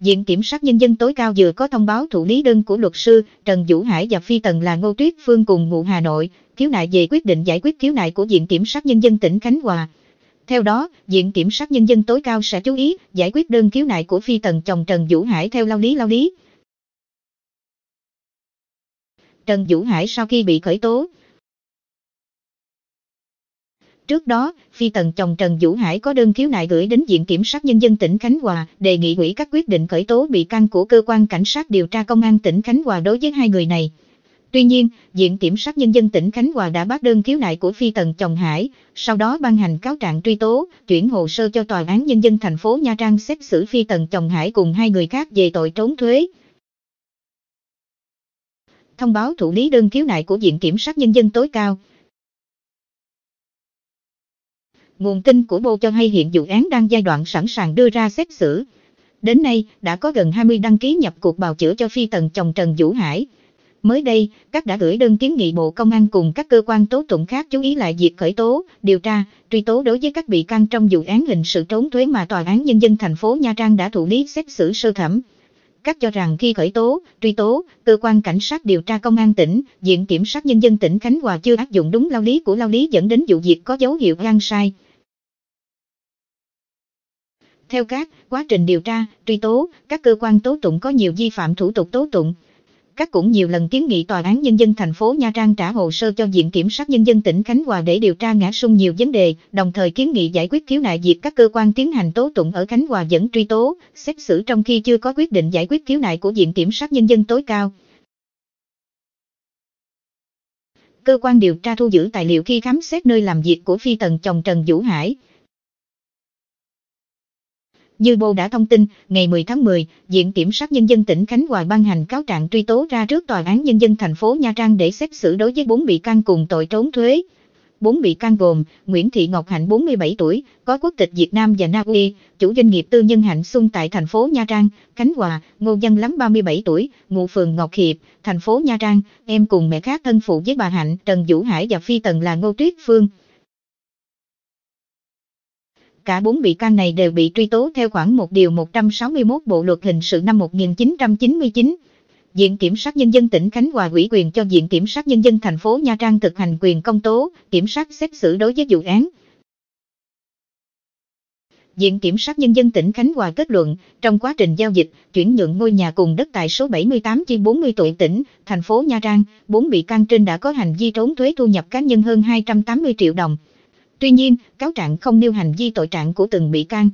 Viện Kiểm sát Nhân dân tối cao vừa có thông báo thụ lý đơn của luật sư Trần Vũ Hải và Phi Tần là Ngô Tuyết Phương cùng ngụ Hà Nội, khiếu nại về quyết định giải quyết khiếu nại của Viện Kiểm sát Nhân dân tỉnh Khánh Hòa. Theo đó, Viện Kiểm sát Nhân dân tối cao sẽ chú ý giải quyết đơn khiếu nại của Phi Tần chồng Trần Vũ Hải theo lao lý lao lý. Trần Vũ Hải sau khi bị khởi tố, Trước đó, Phi Tần chồng Trần Vũ Hải có đơn khiếu nại gửi đến Viện Kiểm sát Nhân dân tỉnh Khánh Hòa, đề nghị hủy các quyết định khởi tố bị can của cơ quan cảnh sát điều tra công an tỉnh Khánh Hòa đối với hai người này. Tuy nhiên, Viện Kiểm sát Nhân dân tỉnh Khánh Hòa đã bác đơn khiếu nại của Phi Tần chồng Hải, sau đó ban hành cáo trạng truy tố, chuyển hồ sơ cho Tòa án Nhân dân thành phố Nha Trang xét xử Phi Tần chồng Hải cùng hai người khác về tội trốn thuế. Thông báo thủ lý đơn khiếu nại của Viện Kiểm sát Nhân dân tối cao. Nguồn tin của Bô cho hay hiện dự án đang giai đoạn sẵn sàng đưa ra xét xử. Đến nay, đã có gần 20 đăng ký nhập cuộc bào chữa cho phi tần chồng Trần Vũ Hải. Mới đây, các đã gửi đơn kiến nghị Bộ Công an cùng các cơ quan tố tụng khác chú ý lại việc khởi tố, điều tra, truy tố đối với các bị can trong vụ án hình sự trốn thuế mà Tòa án Nhân dân thành phố Nha Trang đã thụ lý xét xử sơ thẩm. Các cho rằng khi khởi tố, truy tố, cơ quan cảnh sát điều tra công an tỉnh, Viện Kiểm sát Nhân dân tỉnh Khánh Hòa chưa áp dụng đúng lao lý của lao lý dẫn đến vụ việc có dấu hiệu gan sai. Theo các quá trình điều tra, truy tố, các cơ quan tố tụng có nhiều vi phạm thủ tục tố tụng. Các cũng nhiều lần kiến nghị Tòa án Nhân dân thành phố Nha Trang trả hồ sơ cho Viện Kiểm sát Nhân dân tỉnh Khánh Hòa để điều tra ngã sung nhiều vấn đề, đồng thời kiến nghị giải quyết khiếu nại việc các cơ quan tiến hành tố tụng ở Khánh Hòa vẫn truy tố, xét xử trong khi chưa có quyết định giải quyết khiếu nại của Viện Kiểm sát Nhân dân tối cao. Cơ quan điều tra thu giữ tài liệu khi khám xét nơi làm việc của phi tần chồng Trần Vũ Hải, như Bô đã thông tin, ngày 10 tháng 10, Viện Kiểm sát Nhân dân tỉnh Khánh Hòa ban hành cáo trạng truy tố ra trước Tòa án Nhân dân thành phố Nha Trang để xét xử đối với 4 bị can cùng tội trốn thuế. 4 bị can gồm Nguyễn Thị Ngọc Hạnh 47 tuổi, có quốc tịch Việt Nam và Na Uy, chủ doanh nghiệp tư nhân Hạnh Xuân tại thành phố Nha Trang, Khánh Hòa, Ngô Văn Lắm 37 tuổi, ngụ phường Ngọc Hiệp, thành phố Nha Trang, em cùng mẹ khác thân phụ với bà Hạnh, Trần Vũ Hải và Phi Tần là Ngô Tuyết Phương. Cả bốn bị can này đều bị truy tố theo khoảng 1 điều 161 Bộ luật hình sự năm 1999. Viện Kiểm sát Nhân dân tỉnh Khánh Hòa ủy quyền cho Viện Kiểm sát Nhân dân thành phố Nha Trang thực hành quyền công tố, kiểm sát xét xử đối với vụ án. Viện Kiểm sát Nhân dân tỉnh Khánh Hòa kết luận, trong quá trình giao dịch, chuyển nhượng ngôi nhà cùng đất tại số 78 chi 40 tuổi tỉnh, thành phố Nha Trang, bốn bị can trên đã có hành vi trốn thuế thu nhập cá nhân hơn 280 triệu đồng. Tuy nhiên, cáo trạng không nêu hành vi tội trạng của từng bị can.